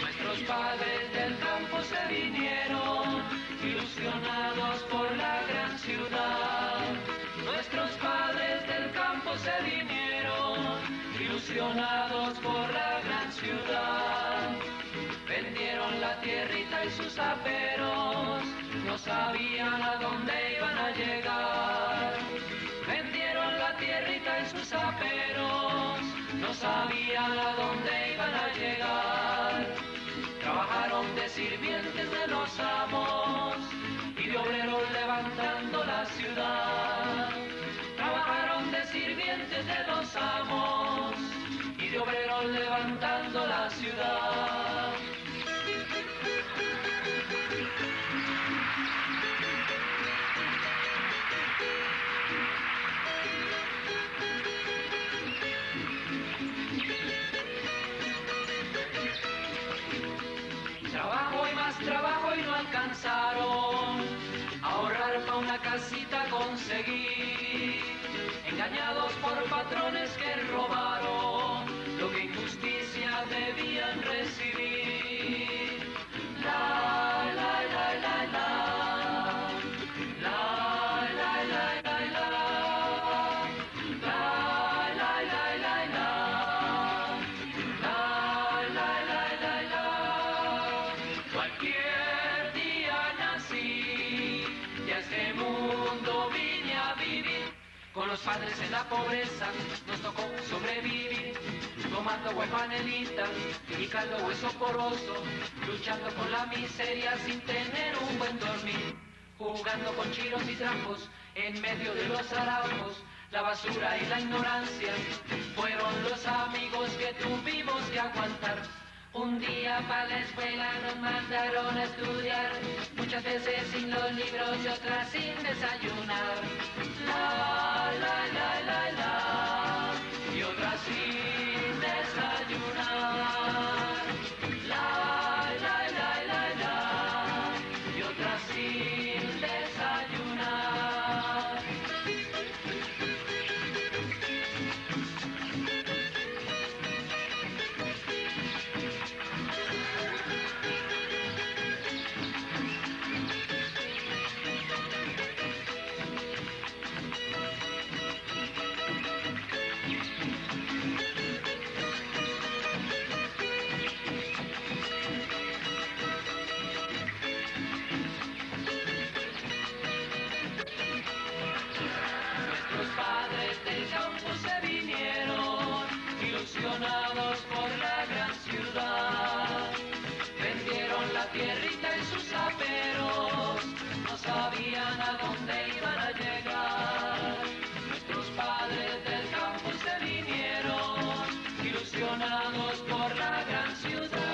Nuestros por la gran ciudad. Vendieron la tierrita y sus aperos, no sabían a dónde iban a llegar. Vendieron la tierrita y sus aperos, no sabían a dónde iban a llegar. Trabajaron de sirvientes de los amos y de obreros levantando la ciudad. Trabajaron de sirvientes de los alcanzaron ahorrar para una casita conseguir. Engañados por patrones que robaron Con los padres en la pobreza nos tocó sobrevivir, tomando panelita y caldo hueso poroso, luchando con la miseria sin tener un buen dormir, jugando con chiros y trampos en medio de los harampos. La basura y la ignorancia fueron los amigos que tuvimos que aguantar. Un día para la escuela nos mandaron a estudiar, muchas veces sin los libros y otras sin desayunar. vamos por la gran ciudad.